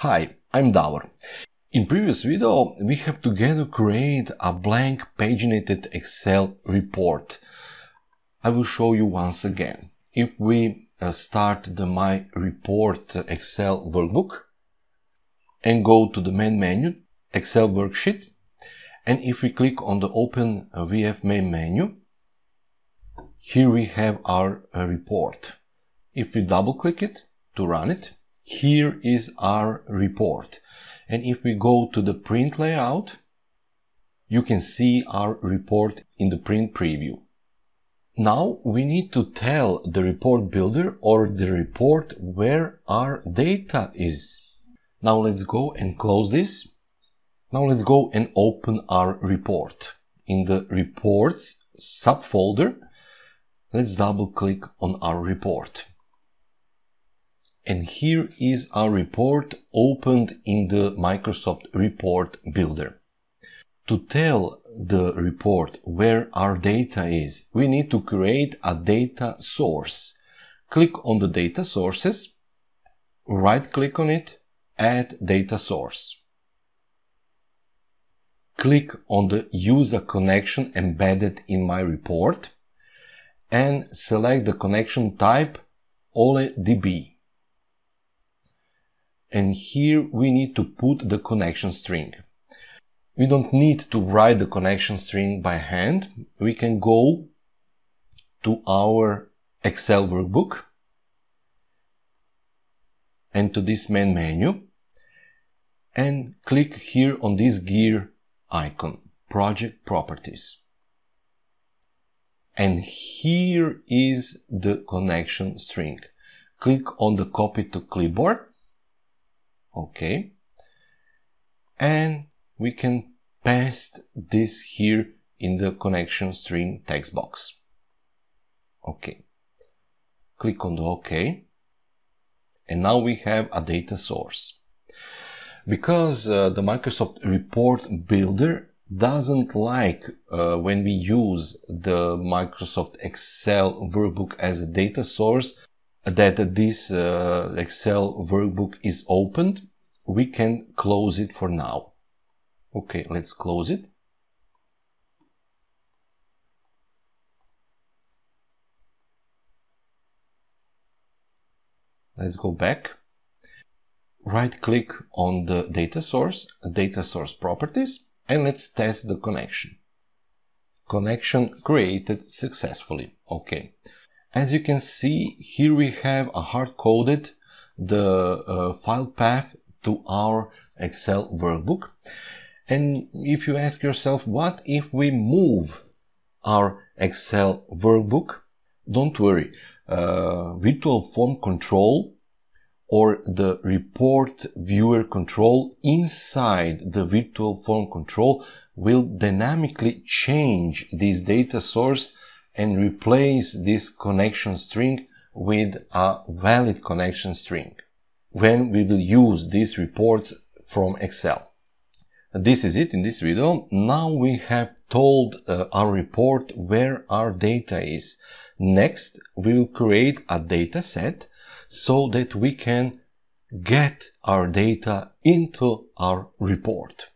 Hi, I'm Davor. In previous video, we have together create a blank paginated Excel report. I will show you once again. If we uh, start the My Report Excel workbook and go to the main menu, Excel worksheet, and if we click on the Open VF main menu, here we have our uh, report. If we double click it to run it, here is our report. And if we go to the print layout, you can see our report in the print preview. Now we need to tell the report builder or the report where our data is. Now let's go and close this. Now let's go and open our report. In the reports subfolder, let's double click on our report. And here is our report opened in the Microsoft Report Builder. To tell the report where our data is, we need to create a data source. Click on the data sources, right click on it, add data source. Click on the use a connection embedded in my report and select the connection type OLEDB and here we need to put the connection string. We don't need to write the connection string by hand. We can go to our Excel workbook and to this main menu and click here on this gear icon, project properties. And here is the connection string. Click on the copy to clipboard okay. And we can paste this here in the connection string text box. Okay. Click on the ok. And now we have a data source. Because uh, the Microsoft report builder doesn't like uh, when we use the Microsoft Excel workbook as a data source that this uh, Excel workbook is opened, we can close it for now. Okay, let's close it. Let's go back. Right click on the data source, data source properties, and let's test the connection. Connection created successfully. Okay. As you can see, here we have a hard-coded the uh, file path to our Excel workbook. And if you ask yourself, what if we move our Excel workbook? Don't worry. Uh, virtual form control or the report viewer control inside the virtual form control will dynamically change this data source and replace this connection string with a valid connection string when we will use these reports from Excel. This is it in this video. Now we have told uh, our report where our data is. Next, we will create a data set so that we can get our data into our report.